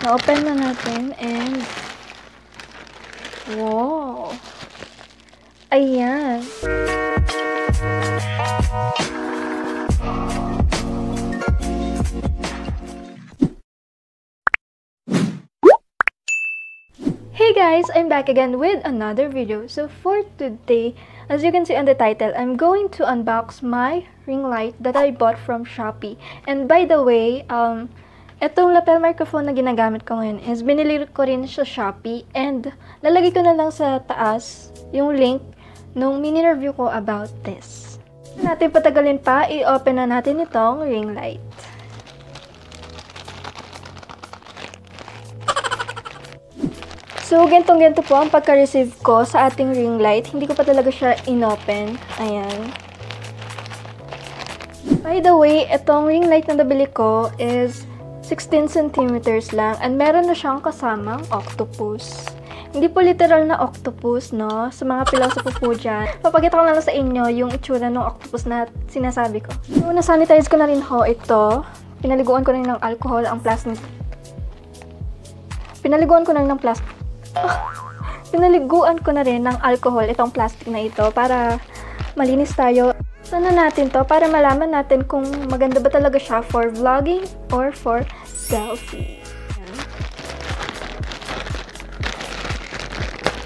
Na-open na natin and wow. Ayan. Hey guys, I'm back again with another video. So for today, as you can see on the title, I'm going to unbox my ring light that I bought from Shopee. And by the way, um, itong lapel microphone na ginagamit ko ngayon is binili ko rin sa Shopee and lalagay ko na lang sa taas yung link nung mini-review ko about this. Natin patagalin pa, i-open na natin itong ring light. So, gantong-ganto po ang pagka-receive ko sa ating ring light. Hindi ko pa talaga siya inopen. Ayan. By the way, itong ring light na nabili ko is 16 centimeters lang and meron na siyang kasamang octopus. Hindi po literal na octopus, no? Sa mga pilosopo po dyan. Papakita ko na lang sa inyo yung itsura ng octopus na sinasabi ko. So, nasanitize ko na rin ho ito. Pinaliguan ko na rin ng alcohol ang plastic. Pinaliguan ko na rin ng plastic. Pinaliguan ko na rin ng alcohol itong plastic na ito para malinis tayo. Sana natin to para malaman natin kung maganda ba talaga siya for vlogging or for selfie.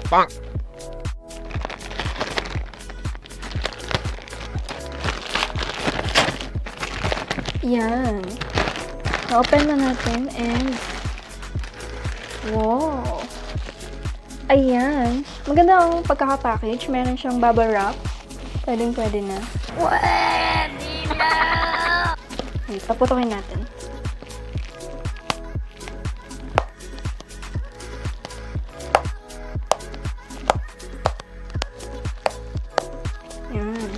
Bonk. Yan. Na-open na natin and wow. Ayan. Maganda ang pagkaka-package. Meron siyang bubble wrap. Pwedeng pwede na. Pwede na! Okay, paputokin natin. Yan.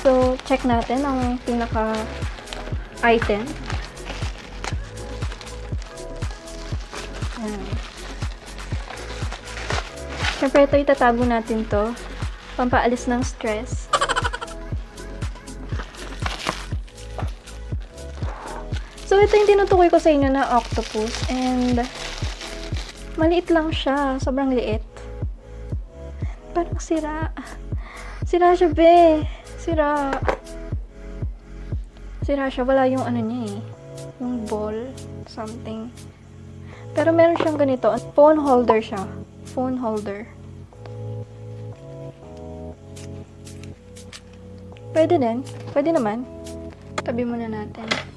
So, check natin ang pinaka-item. Yan. Siyempre, ito itatago natin to. Pampaalis ng stress. So, ito yung tinutukoy ko sa inyo na octopus. And, maliit lang siya. Sobrang liit. Parang sira. Sira siya, be. Sira. Sira siya. Wala yung ano niya eh. Yung ball. Something. Pero meron siyang ganito. Phone holder siya. Phone holder. Pwede din. Pwede naman. Tabi muna natin.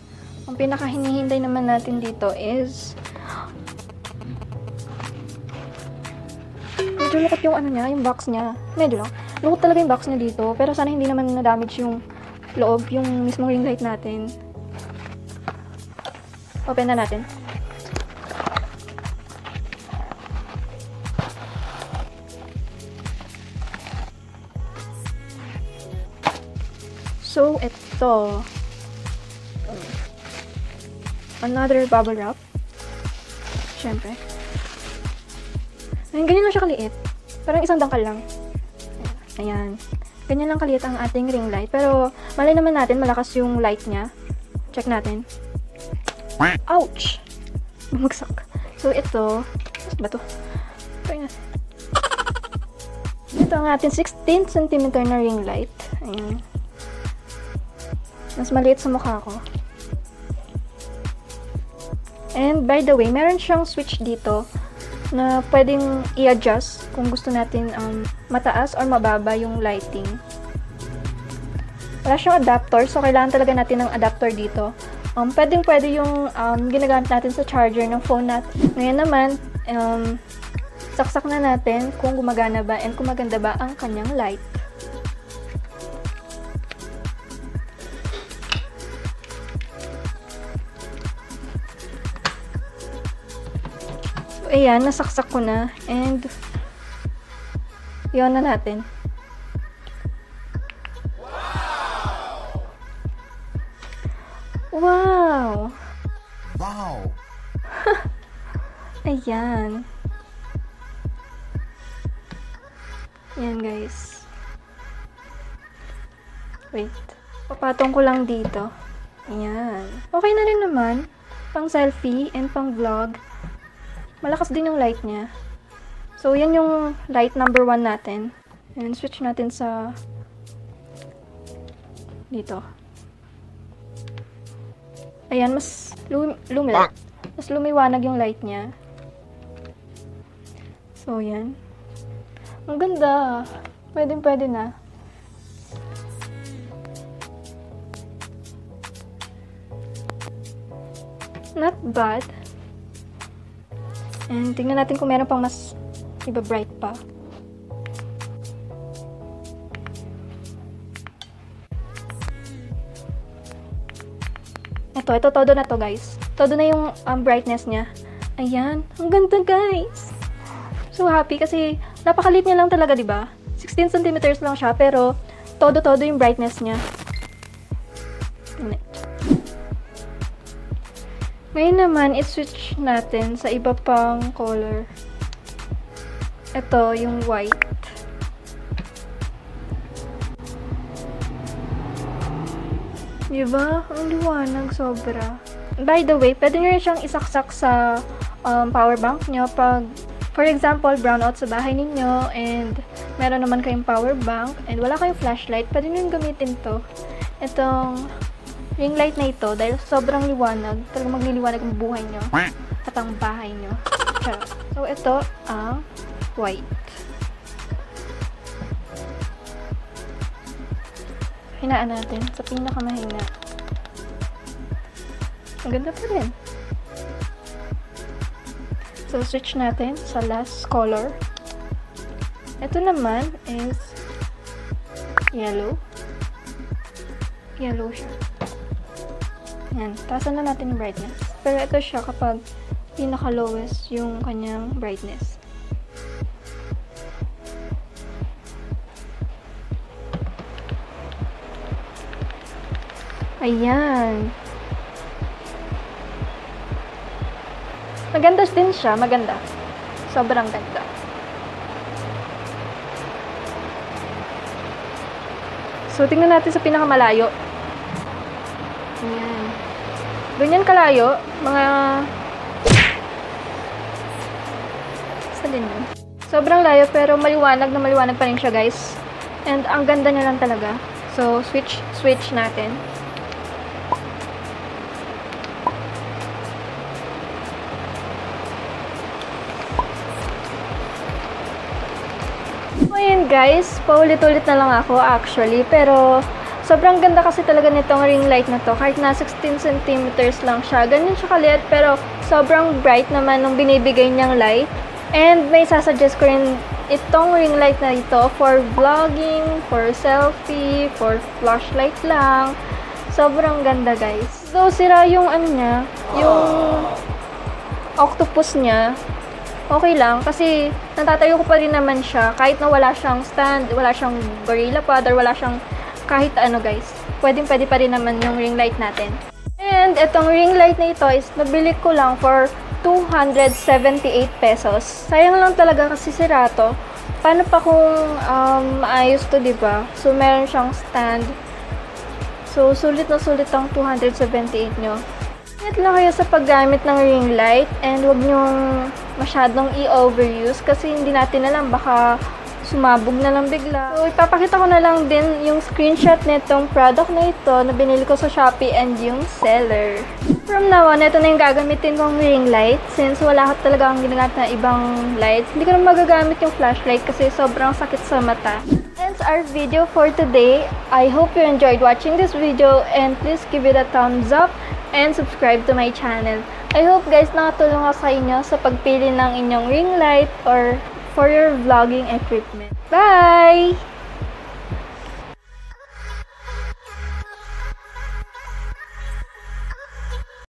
Ang pinaka hinihintay naman natin dito is medyo lukot yung ano niya, yung box niya. Medyo lang. Lukot talaga yung box niya dito. Pero sana hindi naman na-damage yung loob, yung mismong ring light natin. Open na natin. So, ito. Another bubble wrap. Siyempre. Ayun, ganyan lang siya kaliit. Parang isang dangkal lang. Ayan. Ganyan lang kaliit ang ating ring light. Pero, malay naman natin, malakas yung light niya. Check natin. Ouch! Bumagsak. So, ito. Ano ba to? Ito na. Ito ang ating 16 cm na ring light. Ayan. Mas maliit sa mukha ko. And by the way, meron siyang switch dito na pwedeng i-adjust kung gusto natin um, mataas or mababa yung lighting. Wala siyang adapter, so kailangan talaga natin ng adapter dito. Um, pwedeng pwede yung um, ginagamit natin sa charger ng phone natin. Ngayon naman, um, saksak na natin kung gumagana ba and kung maganda ba ang kanyang light. Ayan, nasaksak ko na. And, yun na natin. Wow! Wow! Ayan. Ayan, guys. Wait. Papatong ko lang dito. Ayan. Okay na rin naman. pang selfie and pang vlog. Malakas din yung light niya. So, yan yung light number one natin. And switch natin sa dito. Ayan, mas lum lumi mas lumiwanag yung light niya. So, yan. Ang ganda. Pwede, pwede na. Not bad. And tingnan natin kung meron pang mas iba bright pa. Ito, ito, todo na to guys. Todo na yung um, brightness niya. Ayan, ang ganda guys. So happy kasi napakalit niya lang talaga, 'di ba? 16 centimeters lang siya pero todo-todo yung brightness niya. Ngayon naman, i-switch natin sa iba pang color. Ito, yung white. Diba? Ang liwanag sobra. By the way, pwede nyo rin siyang isaksak sa um, power bank nyo pag, for example, brownout sa bahay ninyo and meron naman kayong power bank and wala kayong flashlight, pwede nyo gamitin to. Itong ring light na ito dahil sobrang liwanag, talagang magliliwanag ang buhay nyo at ang bahay nyo. Charot. So, ito ang white. Hinaan natin sa pinakamahina. Ang ganda pa rin. So, switch natin sa last color. Ito naman is yellow. Yellow siya. Yan. Taasan na natin yung brightness. Pero ito siya kapag pinaka-lowest yung kanyang brightness. Ayan. Maganda din siya. Maganda. Sobrang ganda. So, tingnan natin sa pinakamalayo. Ayan. Doon yan kalayo. Mga... Saan din yun? Sobrang layo pero maliwanag na maliwanag pa rin siya guys. And ang ganda niya lang talaga. So, switch, switch natin. So, ayan guys, paulit-ulit na lang ako actually, pero sobrang ganda kasi talaga nitong ring light na to. Kahit na 16 centimeters lang siya, ganyan siya kaliit, pero sobrang bright naman nung binibigay niyang light. And may sasuggest ko rin itong ring light na ito for vlogging, for selfie, for flashlight lang. Sobrang ganda guys. So, sira yung ano niya, yung octopus niya, okay lang kasi natatayo ko pa rin naman siya kahit na wala siyang stand, wala siyang gorilla pod or wala siyang kahit ano guys. Pwedeng pwede pa rin naman yung ring light natin. And itong ring light na ito is nabili ko lang for 278 pesos. Sayang lang talaga kasi sira to. Paano pa kung um, maayos to, di ba? So, meron siyang stand. So, sulit na sulit ang 278 nyo. Ingat lang kayo sa paggamit ng ring light and huwag nyong masyadong i-overuse kasi hindi natin alam baka sumabog na lang bigla. So, ipapakita ko na lang din yung screenshot nitong product na ito na binili ko sa Shopee and yung seller. From now on, ito na yung gagamitin kong ring light since wala ka talaga ang ginagamit na ibang lights. Hindi ko na magagamit yung flashlight kasi sobrang sakit sa mata. That's our video for today. I hope you enjoyed watching this video and please give it a thumbs up and subscribe to my channel. I hope guys nakatulong ako sa inyo sa pagpili ng inyong ring light or for your vlogging equipment. Bye!